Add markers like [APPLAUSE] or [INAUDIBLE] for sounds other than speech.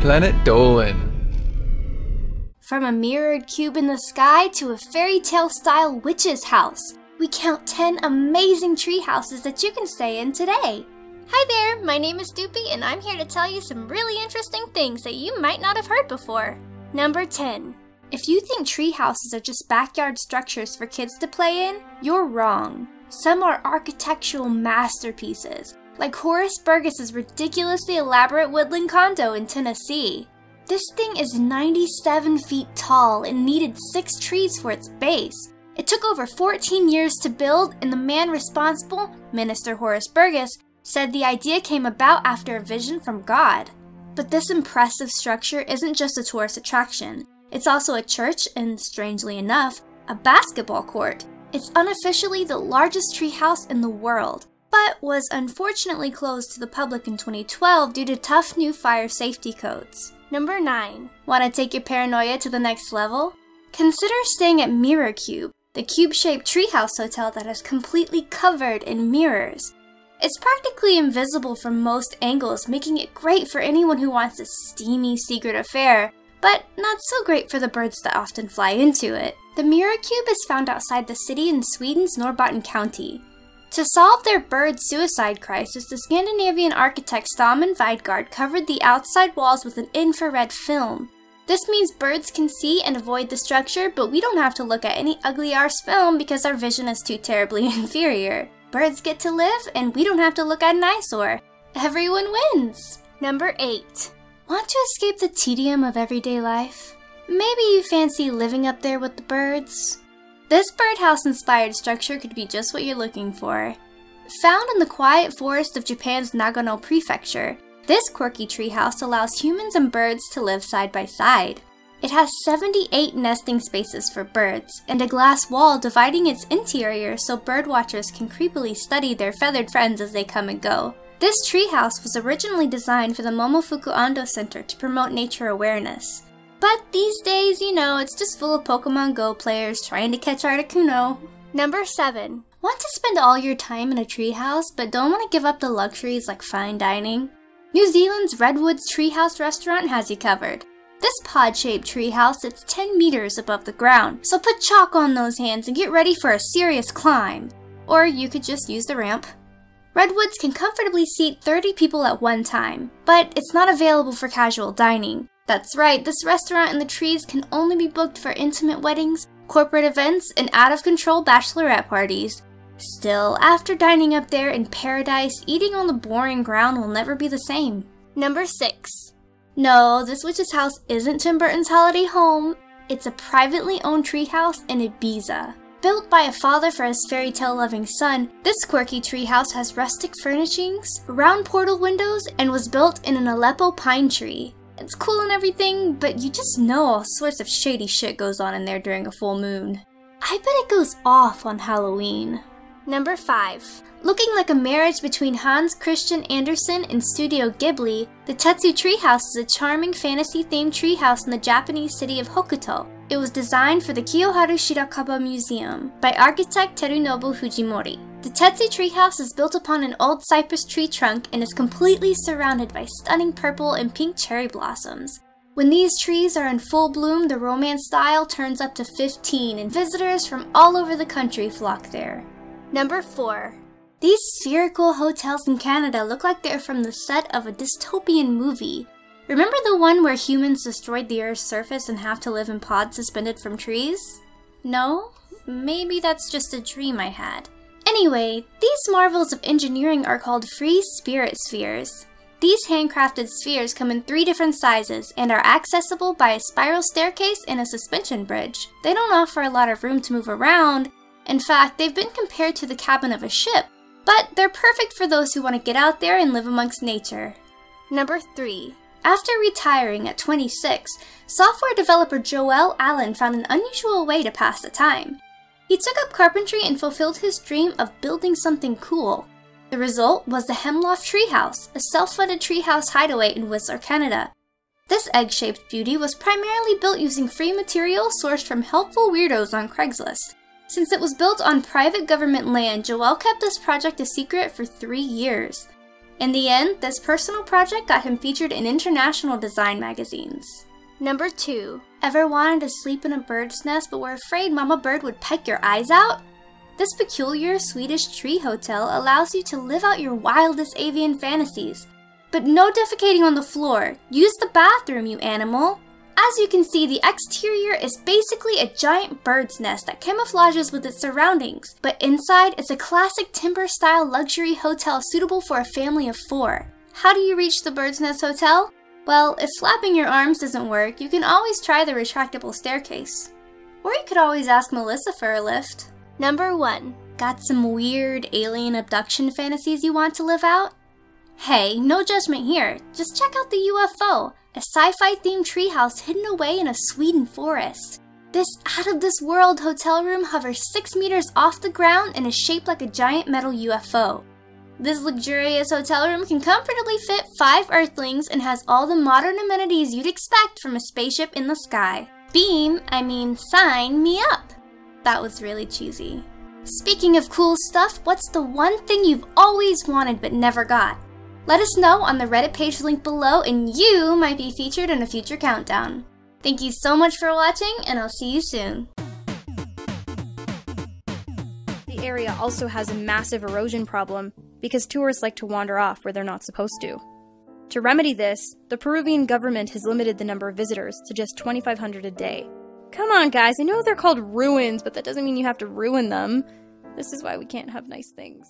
Planet Dolan. From a mirrored cube in the sky to a fairy tale style witch's house, we count 10 amazing tree houses that you can stay in today. Hi there, my name is Doopie, and I'm here to tell you some really interesting things that you might not have heard before. Number 10. If you think tree houses are just backyard structures for kids to play in, you're wrong. Some are architectural masterpieces, like Horace Burgess's ridiculously elaborate woodland condo in Tennessee. This thing is 97 feet tall and needed six trees for its base. It took over 14 years to build, and the man responsible, Minister Horace Burgess, said the idea came about after a vision from God. But this impressive structure isn't just a tourist attraction. It's also a church and, strangely enough, a basketball court. It's unofficially the largest treehouse in the world, but was unfortunately closed to the public in 2012 due to tough new fire safety codes. Number 9. Want to take your paranoia to the next level? Consider staying at Mirror Cube, the cube-shaped treehouse hotel that is completely covered in mirrors. It's practically invisible from most angles, making it great for anyone who wants a steamy secret affair, but not so great for the birds that often fly into it. The Mirror Cube is found outside the city in Sweden's Norrbotten County. To solve their bird suicide crisis, the Scandinavian architect Stålman Videgård covered the outside walls with an infrared film. This means birds can see and avoid the structure, but we don't have to look at any ugly arse film because our vision is too terribly [LAUGHS] inferior. Birds get to live, and we don't have to look at an eyesore. Everyone wins! Number 8. Want to escape the tedium of everyday life? Maybe you fancy living up there with the birds? This birdhouse inspired structure could be just what you're looking for. Found in the quiet forest of Japan's Nagano Prefecture, this quirky treehouse allows humans and birds to live side by side. It has 78 nesting spaces for birds, and a glass wall dividing its interior so birdwatchers can creepily study their feathered friends as they come and go. This treehouse was originally designed for the Momofuku Ando Center to promote nature awareness. But these days, you know, it's just full of Pokemon Go players trying to catch Articuno. Number 7. Want to spend all your time in a treehouse but don't want to give up the luxuries like fine dining? New Zealand's Redwoods Treehouse restaurant has you covered. This pod-shaped treehouse sits 10 meters above the ground, so put chalk on those hands and get ready for a serious climb. Or you could just use the ramp. Redwoods can comfortably seat 30 people at one time, but it's not available for casual dining. That's right, this restaurant in the trees can only be booked for intimate weddings, corporate events, and out-of-control bachelorette parties. Still, after dining up there in paradise, eating on the boring ground will never be the same. Number 6. No, this witch's house isn't Tim Burton's holiday home. It's a privately owned treehouse in Ibiza. Built by a father for his fairy tale loving son, this quirky treehouse has rustic furnishings, round portal windows, and was built in an Aleppo pine tree. It's cool and everything, but you just know all sorts of shady shit goes on in there during a full moon. I bet it goes off on Halloween. Number 5. Looking like a marriage between Hans Christian Andersen and Studio Ghibli, the Tetsu Treehouse is a charming fantasy-themed treehouse in the Japanese city of Hokuto. It was designed for the Kiyoharu Shirakaba Museum by architect Terunobu Fujimori. The Tetsu treehouse is built upon an old cypress tree trunk and is completely surrounded by stunning purple and pink cherry blossoms. When these trees are in full bloom, the romance style turns up to 15 and visitors from all over the country flock there. Number 4. These spherical hotels in Canada look like they're from the set of a dystopian movie. Remember the one where humans destroyed the Earth's surface and have to live in pods suspended from trees? No? Maybe that's just a dream I had. Anyway, these marvels of engineering are called free spirit spheres. These handcrafted spheres come in three different sizes and are accessible by a spiral staircase and a suspension bridge. They don't offer a lot of room to move around. In fact, they've been compared to the cabin of a ship, but they're perfect for those who want to get out there and live amongst nature. Number 3. After retiring at 26, software developer Joel Allen found an unusual way to pass the time. He took up carpentry and fulfilled his dream of building something cool. The result was the Hemloft Treehouse, a self-funded treehouse hideaway in Whistler, Canada. This egg-shaped beauty was primarily built using free material sourced from helpful weirdos on Craigslist. Since it was built on private government land, Joel kept this project a secret for three years. In the end, this personal project got him featured in international design magazines. Number 2. Ever wanted to sleep in a bird's nest but were afraid Mama Bird would peck your eyes out? This peculiar Swedish tree hotel allows you to live out your wildest avian fantasies. But no defecating on the floor. Use the bathroom, you animal. As you can see, the exterior is basically a giant bird's nest that camouflages with its surroundings, but inside it's a classic timber-style luxury hotel suitable for a family of four. How do you reach the bird's nest hotel? Well, if flapping your arms doesn't work, you can always try the retractable staircase. Or you could always ask Melissa for a lift. Number 1. Got some weird alien abduction fantasies you want to live out? Hey, no judgment here. Just check out the UFO, a sci-fi themed treehouse hidden away in a Sweden forest. This out-of-this-world hotel room hovers 6 meters off the ground and is shaped like a giant metal UFO. This luxurious hotel room can comfortably fit 5 Earthlings and has all the modern amenities you'd expect from a spaceship in the sky. Beam, I mean sign me up! That was really cheesy. Speaking of cool stuff, what's the one thing you've always wanted but never got? Let us know on the Reddit page link below and you might be featured in a future countdown. Thank you so much for watching and I'll see you soon. The area also has a massive erosion problem because tourists like to wander off where they're not supposed to. To remedy this, the Peruvian government has limited the number of visitors to just 2,500 a day. Come on, guys, I know they're called ruins, but that doesn't mean you have to ruin them. This is why we can't have nice things.